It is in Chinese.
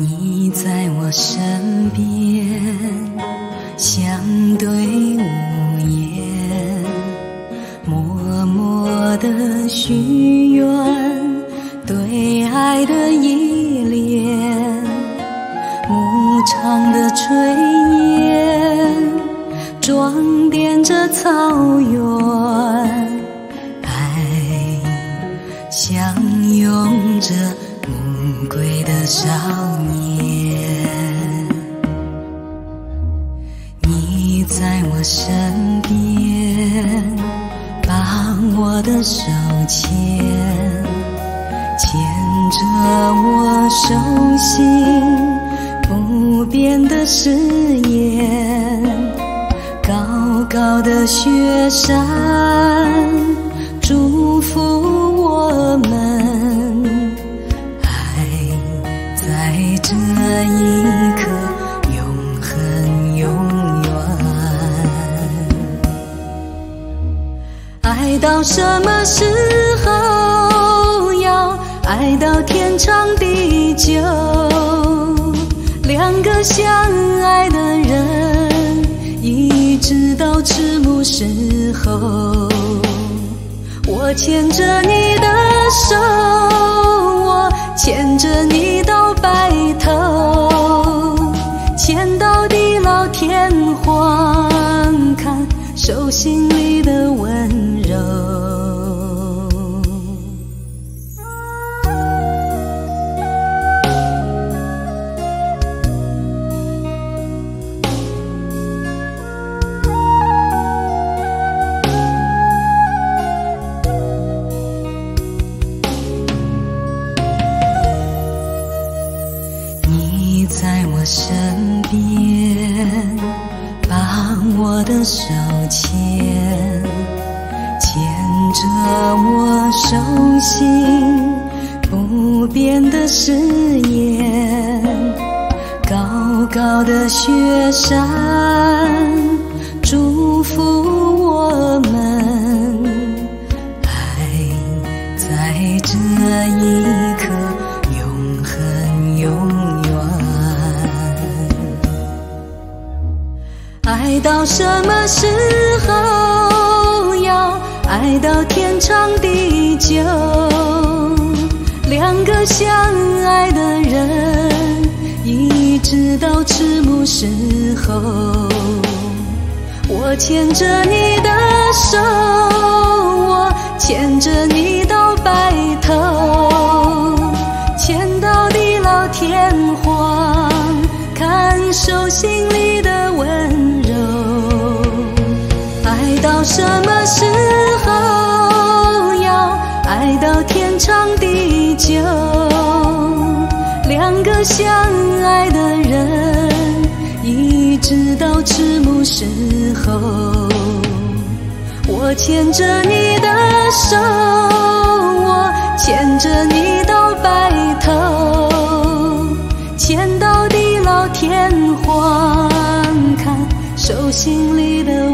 你在我身边，相对无言，默默的许愿，对爱的依恋，牧场的炊烟，装点着草原，爱相拥着。无归少年，你在我身边，把我的手牵，牵着我手心不变的誓言，高高的雪山。这一刻，永恒永远。爱到什么时候？要爱到天长地久。两个相爱的人，一直到迟暮时候。我牵着你的手，手心。我的手牵，牵着我手心不变的誓言，高高的雪山。到什么时候？要爱到天长地久。两个相爱的人，一直到迟暮时候。我牵着你的手，我牵着你什么时候？要爱到天长地久。两个相爱的人，一直到迟暮时候。我牵着你的手，我牵着你到白头，牵到地老天荒，看手心里的。